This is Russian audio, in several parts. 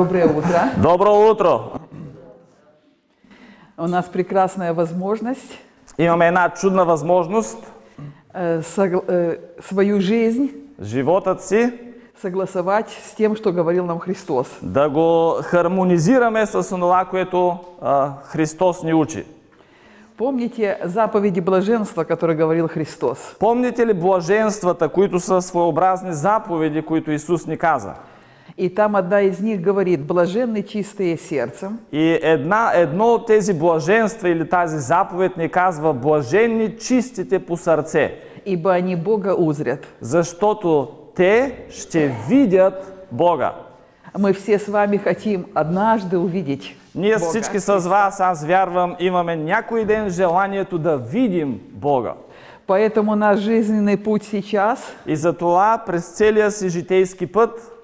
Доброе утро. Добро утро! У нас прекрасная возможность Имаме една чудна възможност э, э, свою жизнь животът си согласовать с тем, что говорил нам Христос. да го хармонизираме с това, което а, Христос ни учи. Помните заповеди блаженства, которые говорил Христос? Помните ли блаженствата, които са своеобразни заповеди, които Исус ни каза? И там одна из них говорит, блаженны чистые сердцем, И една, едно от тези блаженства или тази заповед ни казва блаженни чистите по сърце, ибо они Бога узрят. защото те ще видят Бога. Мы все с вами хотим однажды увидеть Ние Бога. всички с вас, аз вярвам, имаме някой ден желанието да видим Бога. Поэтому наш жизненный путь сейчас И затова през целия си житейски път –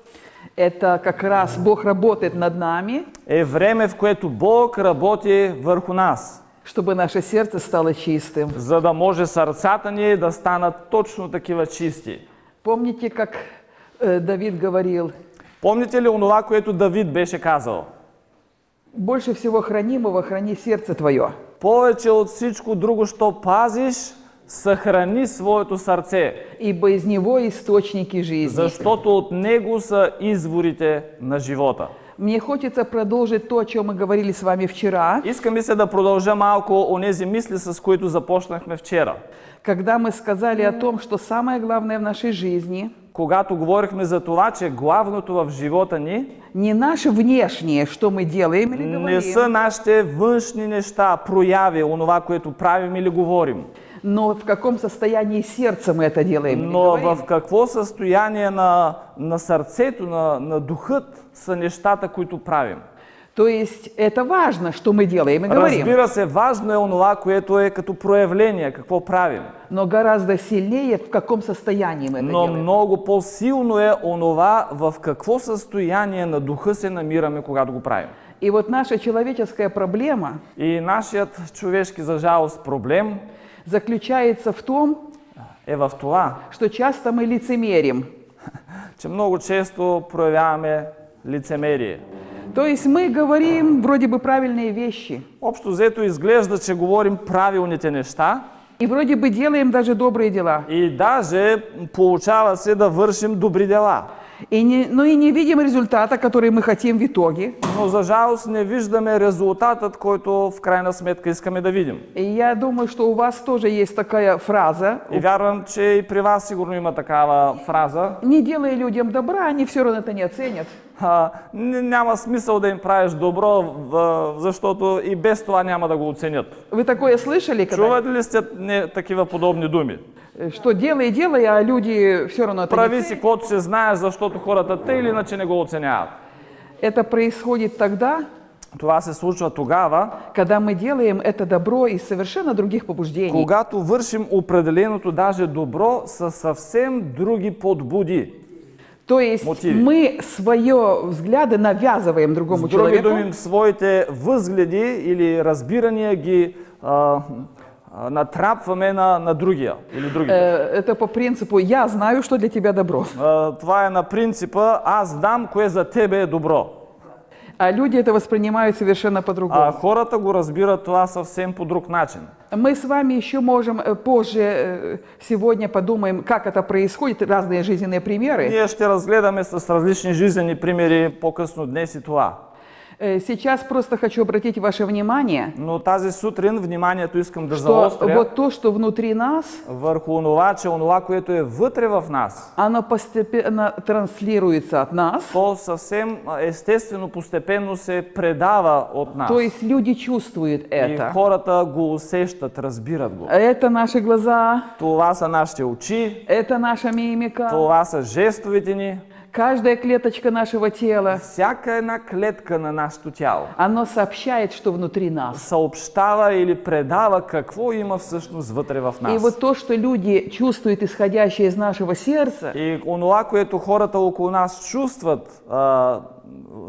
это как раз Бог работает над нами, е време, в което Бог работи върху нас, чтобы наше сердце стало чистым. за да може сърцата ни да станат точно такива чисти. Помните, как э, Давид говорил, Помните ли онова, което Давид беше казал? больше всего хранимого храни сердце твое. Повече от всичко друго, що пазиш, съхрани своето сърце, ибо из него источники жизни. защото от него са изворите на живота. Мне хочется продолжить то, о чем мы говорили с вами вчера, Иска ми се да продължа малко онези мисли, с които започнахме вчера. когда мы сказали о том, что самое главное в нашей жизни Когато говорихме за това, че главното в живота ни не наше внешнее, что мы делаем или не говорим, са нашите външни неща, прояви, онова, което правим или говорим, но в каком состоянии сердца мы это делаем но в какво състояние на, на сърцето, на, на духът са нещата, които правим. То есть это важно, что мы делаем и говорим, Разбира се, важно е онова, което е като проявление, какво правим. но гораздо сильнее, в каком состоянии мы это Но делаем. много по-силно е онова, в какво състояние на духа се намираме, когато го правим. И вот наша человеческая проблема И нашият човешки, за жалост, проблем заключается в том, е в това, что часто мы лицемерим. че много често проявяваме лицемерие. То есть мы говорим вроде бы правильные вещи, Общо взето изглежда, че говорим правилните неща и вроде бы делаем даже добрые дела, и даже получава се да вършим добри дела. и не, но и не видим результата, который мы хотим в итоге. Но за жалост не виждаме резултатът, който в крайна сметка искаме да видим. И я думаю, что у вас тоже есть такая фраза. И вярвам, че и при вас сигурно има такава фраза. Не делай людям добра, они все равно это не оценят. А, няма смисъл да им правиш добро, в- защото и без това няма да го оценят. Вы такое слышали, когда, Чували ли сте не, такива подобни думи? что делай, делай, а люди все равно Прави си каквото се знаеш, защото хората те или иначе не го оценяват. Это происходит тогда, Това се случва тогава, когда мы делаем это добро из совершенно других побуждений. когато вършим определеното даже добро със съвсем други подбуди. То есть Мотиви. мы свое взгляды навязываем другому други человеку. думи, своите възгледи или разбирания ги а, натрапваме на, на другия или другите. Э, Это по принципу «я знаю, что для тебя добро». А, Това е на принципа аз знам кое за тебе е добро. А люди это воспринимают совершенно А по-другому. хората го разбират това съвсем по друг начин. Мы с вами еще можем э, позже э, сегодня подумаем, как это происходит, разные жизненные примеры. Ние ще разгледаме с различни жизнени примери по-късно днес и това. Э, Сейчас просто хочу обратить ваше внимание, Но тази сутрин вниманието искам да что заостря вот то, что внутри нас, върху онова, че онова, което е вътре в нас, оно постепенно транслируется от нас. то съвсем естествено, постепенно се предава от нас. То есть люди чувствуют И это. хората го усещат, разбират го. Это наши глаза, Това са нашите очи, это наша мимика, това са жестовите ни, каждая клеточка нашего тела. всяка една клетка на нашето тяло. Оно сообщает, что внутри нас. съобщава или предава какво има всъщност вътре в нас. И вот то, что люди чувствуют, исходящее из нашего сердца, И онова, което хората около нас чувстват, а,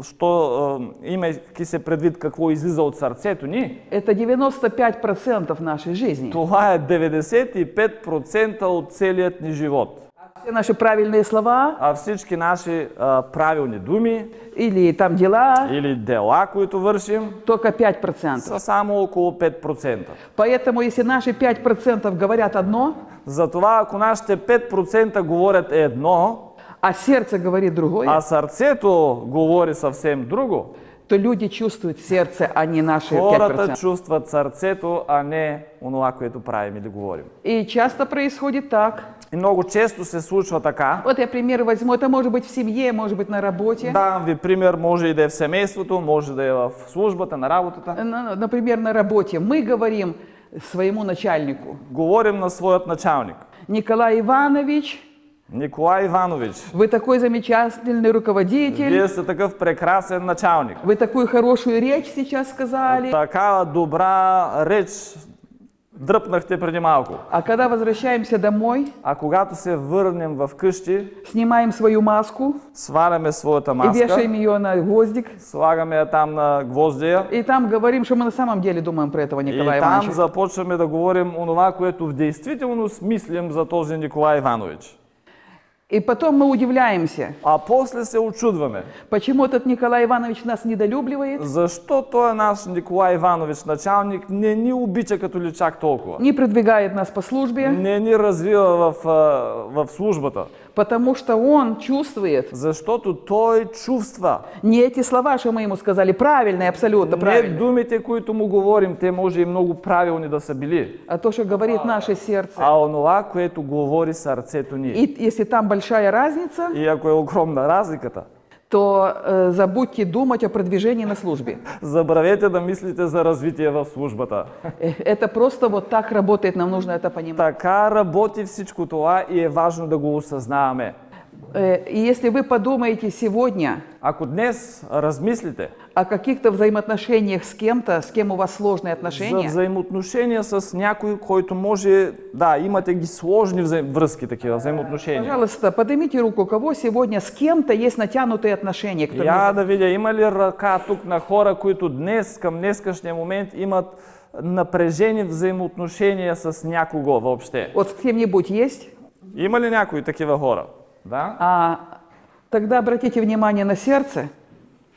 що, а, имайки се предвид какво излиза от сърцето ни, это 95% нашей жизни. това е 95% от целият ни живот. Все наши правильные слова а всички наши а, правилни думи или там дела или дела, които вършим, только 5%. са само около 5%. Поэтому если наши 5% говорят одно, Затова, ако нашите 5% говорят едно, а сердце говорит другое, а сърцето говори съвсем друго, то люди чувствуют сердце, а не наши хората 5%. чувстват сърцето, а не онова, което правим или говорим. И часто происходит так. И много често се случва така. Вот я пример возьму. Это может быть в семье, может быть на работе. Давам ви пример, може и да е в семейството, може да е в службата, на работата. На- Например, на работе. Мы говорим своему начальнику. Говорим на своят началник. Николай Иванович, Николай Иванович, вы такой замечательный руководитель. вие сте такъв прекрасен началник. Вы такую хорошую речь сейчас сказали. Такава добра реч дръпнахте преди малко. А когда возвращаемся домой, А когато се върнем в къщи, снимаем свою маску сваляме своята и маска, вешаем ее на гвоздик. слагаме я там на гвоздия И там говорим, что мы на самом деле думаем про этого и Николая там Ивановича. започваме да говорим онова, което в действителност мислим за този Николай Иванович. И потом мы удивляемся, А после се очудваме. почему этот Николай Иванович нас недолюбливает, Защо той наш Николай Иванович, началник, не ни обича като ли чак толкова? не продвигает нас по службе, Не ни развива в, а, в службата. Потому что он чувствует Защото той чувства. не эти слова, что мы ему сказали, правильные, абсолютно Не правильные, думите, които му говорим, те може и много правилни да са били. а то, что говорит наше сердце. А онова, което говори сърцето ни. И если там большая разница, И ако е огромна разликата, то э, забудьте думать о продвижении на службе. забравете да мислите за развитие в службата. Э, Это просто вот так работает, нам нужно это понимать. Така работи всичко това и е важно да го осъзнаваме. Э, И если вы подумаете сегодня Ако днес размислите о каких-то взаимоотношениях с кем-то, с кем у вас сложные за отношения, взаимоотношения с някой, който може, да, имате ги сложни взаим... връзки такива, взаимоотношения. пожалуйста, поднимите руку, у кого сегодня с кем-то есть натянутые отношения. Кто Я да видя, има ли ръка тук на хора, които днес, към днескашния момент имат напрежени взаимоотношения с някого въобще? Вот с кем-нибудь есть? Има ли някои такива хора? Да? А тогда обратите внимание на сердце,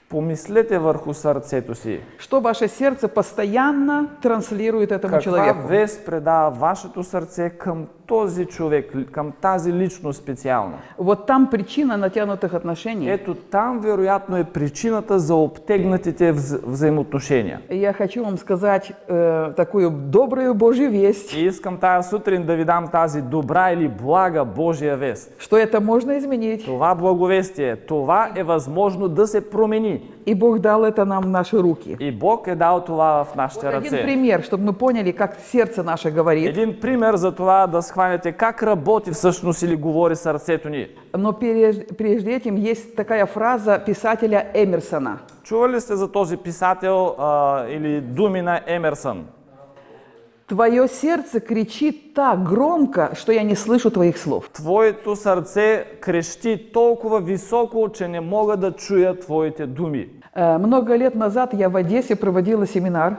Помислете върху сърцето си. что ваше сердце постоянно транслирует этому Каква человеку. вест предава вашето сърце към този човек, към тази личност специално? Вот там причина натянутых отношений. Ето там вероятно е причината за обтегнатите вз... взаимоотношения. Я хочу вам сказать э, такую добрую Божью весть, И искам тая сутрин да ви дам тази добра или блага Божия вест. что это можно изменить. Това благовестие, това е възможно да се промени. И Бог дал это нам в наши руки. И Бог е дал това в нашите Вот один ръце. пример, чтобы мы поняли, как сердце наше говорит. Един пример за това да схванете как работи всъщност или говори сърцето ни. Но переж- прежде этим есть такая фраза писателя Эмерсона. Чували сте за този писател а, или думи на Емерсън? Твое сердце кричит так громко, что я не слышу твоих слов. Твоето сърце крещи толкова високо, че не мога да чуя твоите думи. Э, Много лет назад я в Одессе проводила семинар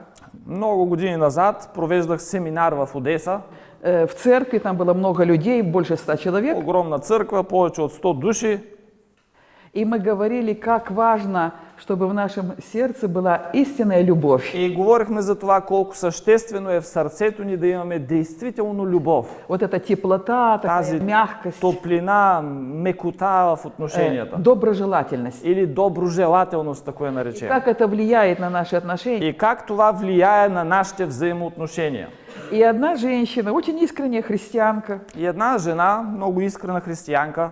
Много години назад провеждах семинар в Одеса. Э, в церкви, там было много людей, больше ста человек. Огромна църква, повече от 100 души. И мы говорили, как важно, чтобы в нашем сердце была истинная любовь. И говорихме за това колко съществено е в сърцето ни да имаме действително любов. Вот эта теплота, такая Тази мягкость, топлина, мекота в э, отношенията. доброжелательность. Или доброжелателност, ако я наречем. Как это влияет на наши отношения. И как това влияе на нашите взаимоотношения. И одна женщина, очень искренняя христианка, И една жена, много искрена християнка,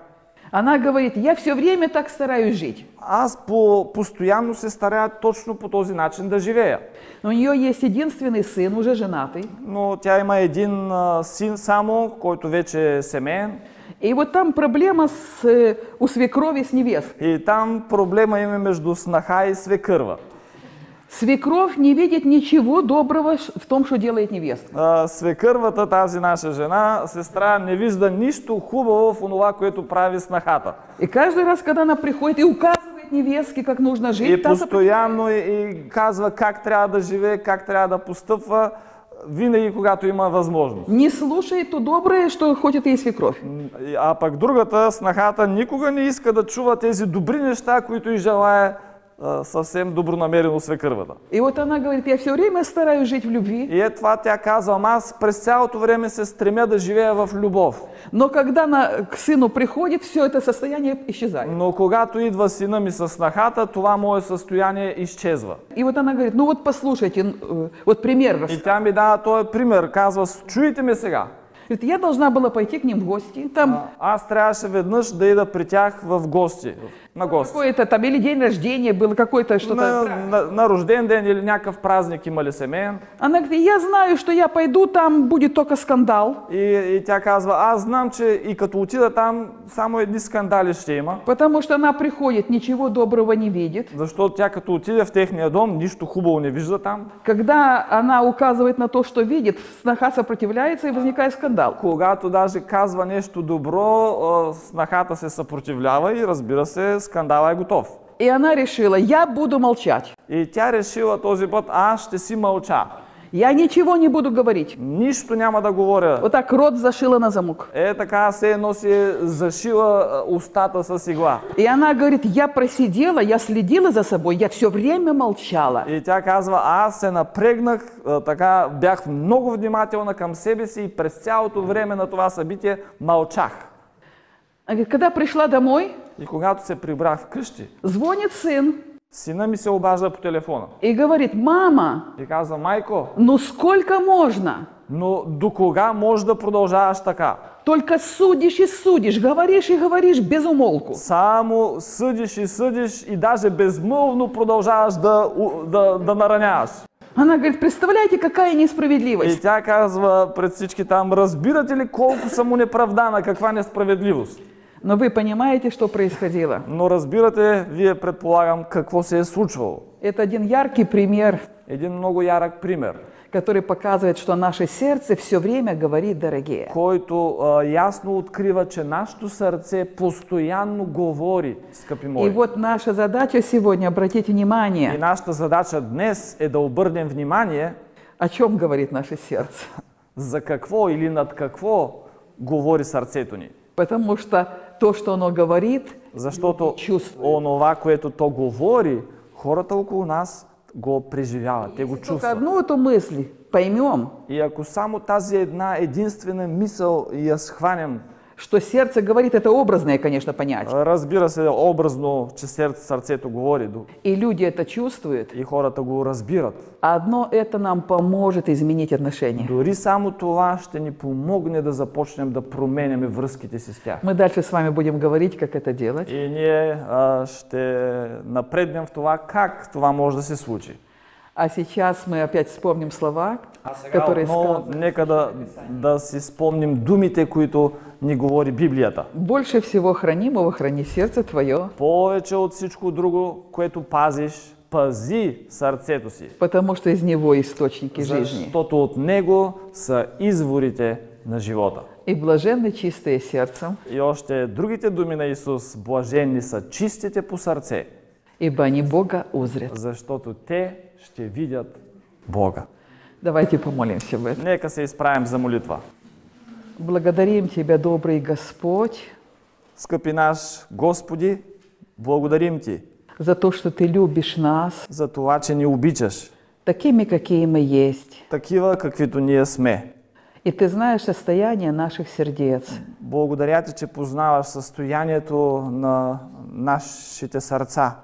она говорит, я все время так стараюсь жить. аз по, постоянно се старая точно по този начин да живея. Но у нее есть единственный сын, уже женатый. Но тя има един а, син само, който вече е семейен. И вот там проблема с, у свекрови с невесткой. И там проблема има между снаха и свекърва. Свекровь не видит ничего доброго в том, что делает невестка. А, свекървата, тази наша жена, сестра, не вижда нищо хубаво в онова, което прави снахата. И каждый раз, когда она приходит и указывает невестке, как нужно жить, И постоянно и, и казва как трябва да живее, как трябва да постъпва. винаги, когато има възможност. Не слушай то доброе, что хочет ей свекровь. И- А пък другата, снахата, никога не иска да чува тези добри неща, които и желая съвсем добронамерено свекървата. И вот она говорит, я все время стараюсь жить в любви, И е това тя казва, «Ама аз през цялото време се стремя да живея в любов. но когда она к сыну приходит, все это состояние исчезает. Но когато идва сина ми с снахата, това мое състояние изчезва. И вот она говорит, ну вот послушайте, э, вот пример И тя ми дава този пример, казва, чуйте ме сега. Говорит, я должна была пойти к ним в гости, там А, Аз трябваше веднъж да ида при тях в гости, на гости. какое-то там или день рождения было, какое-то что-то. На, на, на рожден ден или някакъв празник имали семейен. Она говорит, я знаю, что я пойду, там будет только скандал, И, и тя казва, аз знам, че и като отида там, само едни скандали ще има. потому что она приходит, ничего доброго не видит. Защото тя като отиде в техния дом, нищо хубаво не вижда там. Когда она указывает на то, что видит, сноха сопротивляется и возникает скандал. Когато даже казва нещо добро, снахата се съпротивлява и разбира се, скандала е готов. И она решила, я буду молчать. И тя решила този път, аз ще си мълча. Я ничего не буду говорить. Нищо няма да говоря. Вот так рот зашила на замок. Е така се едно си е зашила а, устата с игла. И она говорит, я просидела, я следила за собой, я все время молчала. И тя казва, аз се напрегнах, а, така бях много внимателна към себе си и през цялото време на това събитие мълчах. Говорит, когда пришла домой, И когато се прибрах вкъщи, звонит сын сина ми се обажда по телефона и говорит, мама, и казва, майко, ну сколько можно? но до кога може да продължаваш така? Только судишь и судишь, говоришь и говоришь без умолку. Само съдиш и съдиш и даже безмълвно продължаваш да, да, да нараняваш. Она говорит, представляете, какая И несправедливость. тя казва пред всички там, разбирате ли колко съм унеправдана, каква несправедливост? Но вы понимаете, что происходило? Но разбирате, вие предполагам, какво се е случвало. Это один яркий пример, Един много ярък пример, который показывает, что наше сердце все время говорит, дорогие. който а, ясно открива, че нашето сърце постоянно говори, скъпи И мои. вот наша задача сегодня, обратите И внимание, нашата задача днес е да обърнем внимание о чем говорит наше сердце. за какво или над какво говори сърцето ни. Потому что то, что оно говорит, Защото онова, което то говори, хората около нас го преживяват, те го чувстват. одну эту мысль поймем, И ако само тази една единствена мисъл я схванем, что сердце говорит, это образное, конечно, понятие. разбира се образно, че сърце, сърцето говори до- И люди это чувствуют. и хората го разбират. А Одно это нам поможет изменить отношения. Дори само това ще ни помогне да започнем да променяме връзките си с тях. Мы дальше с вами будем говорить, как это делать. И ние а, ще напреднем в това как това може да се случи. А сейчас мы опять вспомним слова, А которые сказаны. нека да, да си спомним думите, които ни говори Библията. Больше всего хранимого храни сердце твое, Повече от всичко друго, което пазиш, пази сърцето си. потому что из него источники жизни. Защото от него са изворите на живота. И блаженны чистые сердцем, И още другите думи на Исус, блаженни са чистите по сърце, ибо они Бога узрят. защото те ще видят Бога. Давайте помолимся в этом. Нека се изправим за молитва. Благодарим Тебя, добрый Господь, Скъпи наш Господи, благодарим Ти за то, что Ты любишь нас за това, че ни обичаш, такими, какие мы есть. такива каквито ние сме. И Ты знаешь состояние наших сердец. Благодаря Ти, че познаваш състоянието на нашите сърца.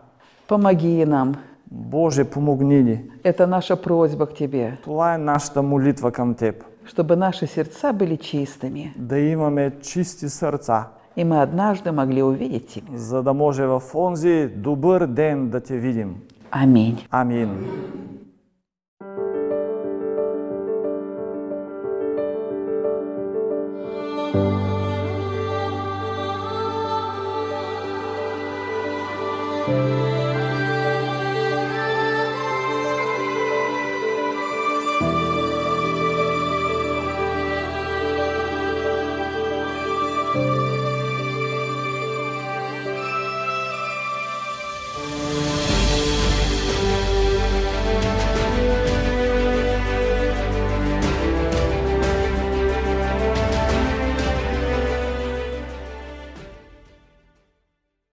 Помоги нам. Боже, помогни. Это наша просьба к Тебе. Твоя наша молитва к Тебе, Чтобы наши сердца были чистыми. Да имаме чисти сердца. И мы однажды могли увидеть Тебя. За да може в онзи добър ден да Тебя видим. Аминь. Аминь.